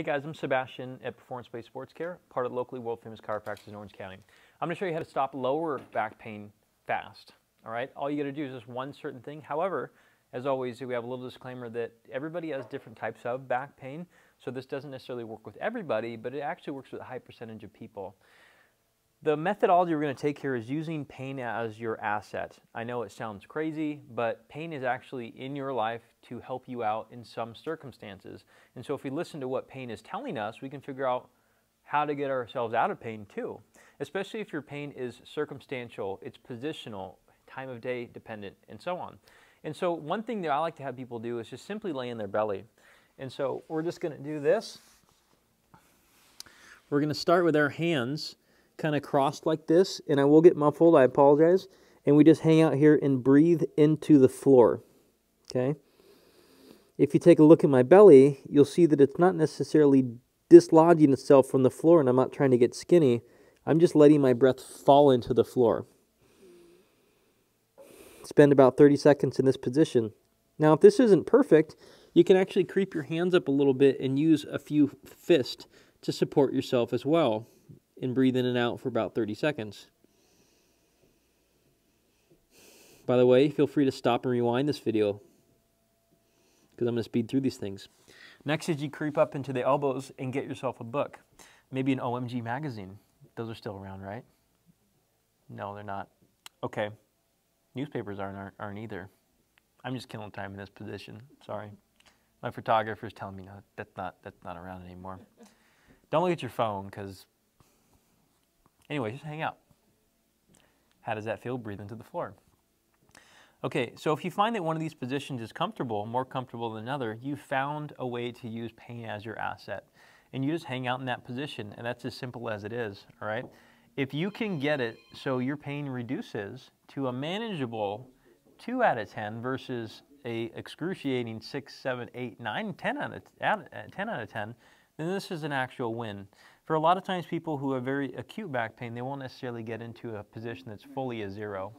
Hey guys, I'm Sebastian at Performance Place Sports Care, part of locally world famous chiropractors in Orange County. I'm going to show you how to stop lower back pain fast. All right, all you got to do is just one certain thing. However, as always, we have a little disclaimer that everybody has different types of back pain, so this doesn't necessarily work with everybody, but it actually works with a high percentage of people. The methodology we're going to take here is using pain as your asset. I know it sounds crazy, but pain is actually in your life to help you out in some circumstances. And so if we listen to what pain is telling us, we can figure out how to get ourselves out of pain too. Especially if your pain is circumstantial, it's positional, time of day dependent, and so on. And so one thing that I like to have people do is just simply lay in their belly. And so we're just going to do this. We're going to start with our hands kind of crossed like this, and I will get muffled, I apologize. And we just hang out here and breathe into the floor. Okay? If you take a look at my belly, you'll see that it's not necessarily dislodging itself from the floor, and I'm not trying to get skinny. I'm just letting my breath fall into the floor. Spend about 30 seconds in this position. Now, if this isn't perfect, you can actually creep your hands up a little bit and use a few fists to support yourself as well and breathe in and out for about 30 seconds. By the way, feel free to stop and rewind this video because I'm going to speed through these things. Next is you creep up into the elbows and get yourself a book, maybe an OMG magazine. Those are still around, right? No, they're not. Okay. Newspapers aren't, aren't either. I'm just killing time in this position. Sorry. My photographer's telling me no, that's not that's not around anymore. Don't look at your phone because Anyway, just hang out. How does that feel? Breathe into the floor. Okay, so if you find that one of these positions is comfortable, more comfortable than another, you've found a way to use pain as your asset. And you just hang out in that position, and that's as simple as it is, all right? If you can get it so your pain reduces to a manageable 2 out of 10 versus a excruciating 6, 7, 8, 9, 10 out of, 10 out of 10, then this is an actual win. For a lot of times people who have very acute back pain, they won't necessarily get into a position that's fully a zero.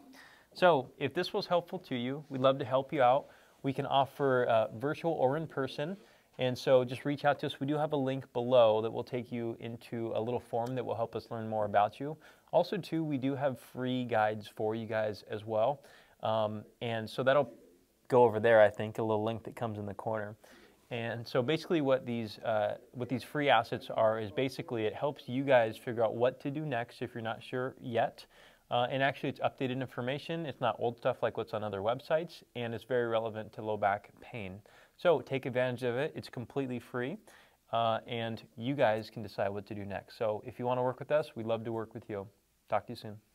So if this was helpful to you, we'd love to help you out. We can offer uh, virtual or in person. And so just reach out to us. We do have a link below that will take you into a little form that will help us learn more about you. Also, too, we do have free guides for you guys as well. Um, and so that'll go over there, I think, a little link that comes in the corner. And so basically what these, uh, what these free assets are is basically it helps you guys figure out what to do next if you're not sure yet. Uh, and actually it's updated information. It's not old stuff like what's on other websites and it's very relevant to low back pain. So take advantage of it. It's completely free uh, and you guys can decide what to do next. So if you want to work with us, we'd love to work with you. Talk to you soon.